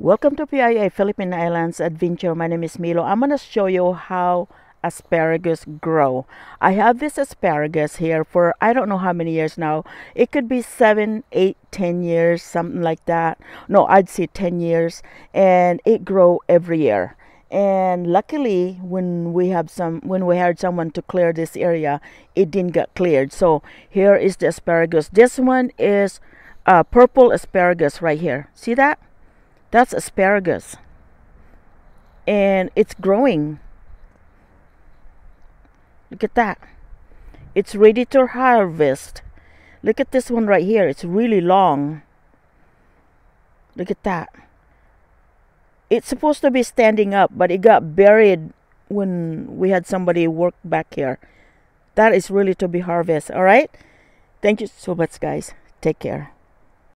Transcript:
Welcome to PIA Philippine Islands Adventure. My name is Milo. I'm going to show you how asparagus grow. I have this asparagus here for I don't know how many years now. It could be seven, eight, ten years, something like that. No, I'd say ten years, and it grow every year. And luckily, when we have some, when we hired someone to clear this area, it didn't get cleared. So here is the asparagus. This one is uh, purple asparagus right here. See that? That's asparagus. And it's growing. Look at that. It's ready to harvest. Look at this one right here. It's really long. Look at that. It's supposed to be standing up, but it got buried when we had somebody work back here. That is really to be harvested. All right. Thank you so much, guys. Take care.